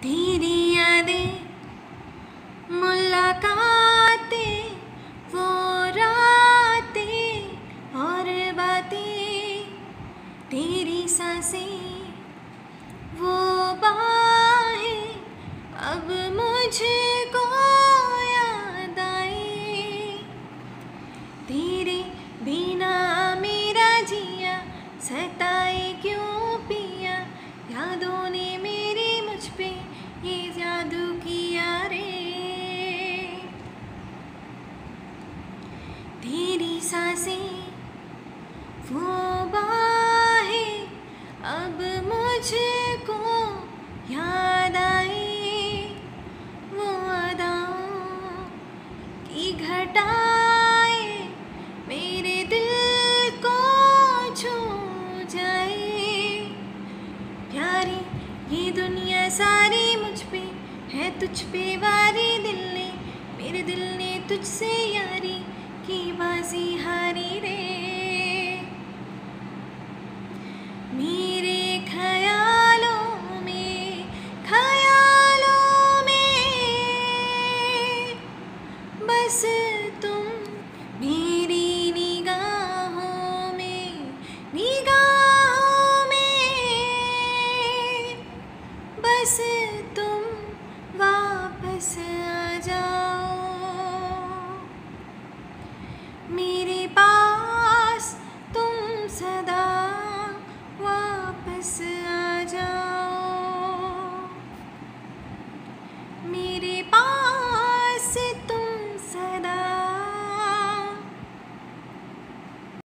तेरी यादें, मुलाकातें, वो रातें और बातें। तेरी साँसें, वो बाहें, अब मुझको याद आए। तेरे बिना मेरा जिया सताए साँसें, वो बाहें, अब मुझको याद आए वो अदाओं की घटाए, मेरे दिल को छू जाए। प्यारी, ये दुनिया सारी मुझ पे है, तुझ पे वारी दिल ने, मेरे दिल ने तुझसे यारी। की बाजी हारी रे। मेरे ख्यालों में ख्यालों में, बस तुम मेरी निगाहों में निगाहों में, बस तुम मेरे पास तुम सदा वापस आ जाओ। मेरे पास